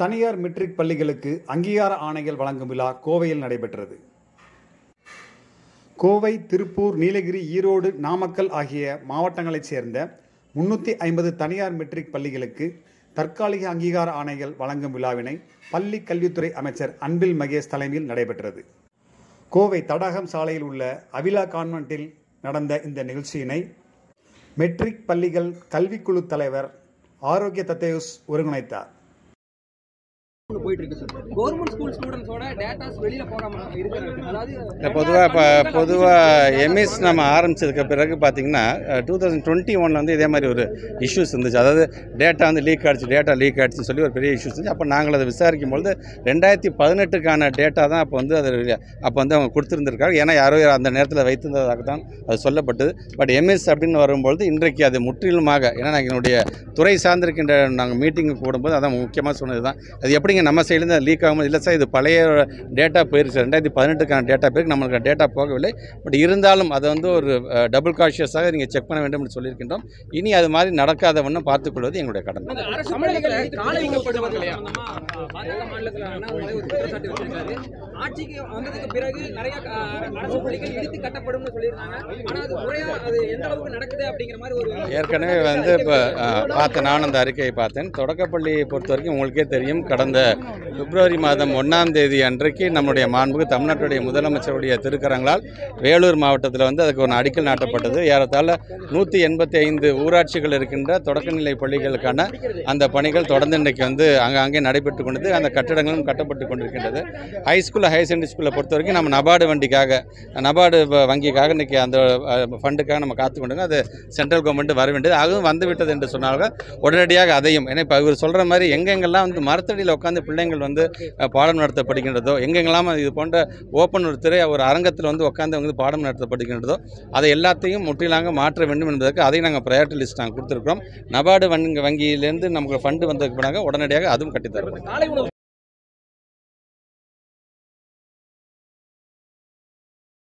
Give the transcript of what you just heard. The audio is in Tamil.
தனியார் மெட்ரிக் பள்ளிகளுக்கு அங்கீகார ஆணைகள் வழங்கும் விழா கோவையில் நடைபெற்றது. கோவை திருப்பூர் நீலகிரி ஈரோடு நாமக்கல் ஆகிய மாவட்டங்களைச் சேர்ந்த முன்னூற்றி ஐம்பது தனியார் மெட்ரிக் பள்ளிகளுக்கு தற்காலிக அங்கீகார ஆணைகள் வழங்கும் விழாவினை பள்ளி கல்வித்துறை அமைச்சர் அன்பில் மகேஷ் தலைமையில் நடைபெற்றது. கோவை தடாகம் சாலையில் உள்ள அவிலா கான்வென்ட்டில் நடந்த இந்த நிகழ்ச்சியினை மெட்ரிக் பள்ளிகள் கல்விக்குழு தலைவர் ஆரோக்கிய தத்தேயுஸ் ஒருங்கிணைத்தார். போயிட்டு இருக்கு சார் கவர்மெண்ட் ஸ்கூல் ஸ்டூடெண்ட்ஸோட டேட்டாஸ் வெளியில போகாம இருக்கிறது அதாவது இல்லை பொதுவாக இப்போ பொதுவாக எம்எஸ் நம்ம ஆரம்பிச்சதுக்கு பிறகு பார்த்தீங்கன்னா டூ தௌசண்ட் டுவெண்ட்டி ஒனில் வந்து இதே மாதிரி ஒரு இஷ்யூஸ் இருந்துச்சு. அதாவது டேட்டா வந்து லீக் ஆகிடுச்சு டேட்டா லீக் ஆகிடுச்சுன்னு சொல்லி ஒரு பெரிய இஷ்யூஸ் இருந்துச்சு. அப்போ நாங்கள் அதை விசாரிக்கும் பொழுது ரெண்டாயிரத்தி பதினெட்டுக்கான டேட்டா தான் அப்போ வந்து அது அப்போ வந்து அவங்க கொடுத்துருந்துருக்காங்க. ஏன்னா யாரோ அந்த நேரத்தில் வைத்திருந்ததாக தான் அது சொல்லப்பட்டது. பட் எம்எஸ் அப்படின்னு வரும்பொழுது இன்றைக்கு அது முற்றிலுமாக ஏன்னா நாங்கள் என்னுடைய துறை சார்ந்திருக்கின்ற நாங்கள் மீட்டிங் கூடும்போது அதான் முக்கியமாக சொன்னது தான் அது எப்படிங்க நம்ம சைட்லேருந்து லீக் ஆகும்போது இல்லை சார் இது பழைய டேட்டா போயிருச்சு. ரெண்டாயிரத்தி பதினெட்டுக்கான டேட்டா போயிருக்கு. நம்மளுக்கு டேட்டா போகவில்லை. பட் இருந்தாலும் அதை வந்து ஒரு டபுள் காஷியஸாக நீங்கள் செக் பண்ண வேண்டும் என்று சொல்லியிருக்கின்றோம். இனி அது மாதிரி நடக்காத வண்ணம் பார்த்துக்கொள்வது எங்களுடைய கடமை. அந்த அரசு பள்ளிகளை காலை உணவுப்படுத்துவர்கள் பாஜக மாநிலத்தில் அண்ணாமலை ஒரு குற்றச்சாட்டு வச்சிருக்காரு. ஆட்சிக்கு வந்ததுக்கு பிறகு நிறைய அஹ், அரசு பள்ளிகள் இடித்து கட்டப்படும்னு சொல்லியிருந்தாங்க. ஆனா அது முறையா அது எந்த அளவுக்கு நடக்குது அப்படிங்கிற மாதிரி ஒரு ஏற்கனவே வந்து இப்போ பார்த்தேன் நான் அந்த அறிக்கையை பார்த்தேன். தொடக்கப்பள்ளியை பொறுத்த வரைக்கும் உங்களுக்கே தெரியும். கடந்த பிப்ரவரி மாதம் ஒன்றாம் தேதி அன்றைக்கு நம்முடைய மாண்புக்கு தமிழ்நாட்டுடைய முதலமைச்சருடைய திருக்கரங்களால் வேலூர் மாவட்டத்தில் வந்து அதுக்கு ஒரு அடிக்கல் நாட்டப்பட்டது. ஏறத்தாழ நூற்றி எண்பத்தி ஐந்து ஊராட்சிகள் இருக்கின்ற தொடக்கநிலை பள்ளிகளுக்கான அந்த பணிகள் தொடர்ந்து இன்றைக்கு வந்து அங்கங்கே நடைபெற்று கொண்டது. அந்த கட்டடங்களும் கட்டப்பட்டு கொண்டிருக்கின்றது. ஹைஸ்கூலில் ஹையர் செகண்டரி ஸ்கூலில் பொறுத்த வரைக்கும் நம்ம நபார்டு வண்டிக்காக நபார்டு வங்கிக்காக இன்றைக்கி அந்த ஃபண்டுக்காக நம்ம காத்து கொண்டு அது சென்ட்ரல் கவர்மெண்ட் வர வேண்டியது. அதுவும் வந்துவிட்டது என்று சொன்னார்கள் உடனடியாக அதையும் ஏன்னா இப்போ இவர் சொல்கிற மாதிரி எங்கெங்கெல்லாம் வந்து மரத்தடியில் உட்காந்து பிள்ளைங்கள் வந்து பாடம் பாடம் நடத்தப்படுகின்றதோ எங்கெங்கெல்லாம் இது போன்ற ஓப்பன் ஒரு திரை ஒரு அரங்கத்தில் வந்து உட்காந்து வந்து பாடம் நடத்தப்படுகின்றதோ அதை எல்லாத்தையும் முற்றிலாக மாற்ற வேண்டும் என்பதற்கு அதை நாங்கள் ப்ரையாரிட்டி லிஸ்ட் நாங்கள் கொடுத்துருக்கோம் நபார்டு வங்கி வங்கியிலேருந்து நமக்கு ஃபண்டு வந்ததுக்கு பிறகு உடனடியாக அதுவும் கட்டித்தரோம்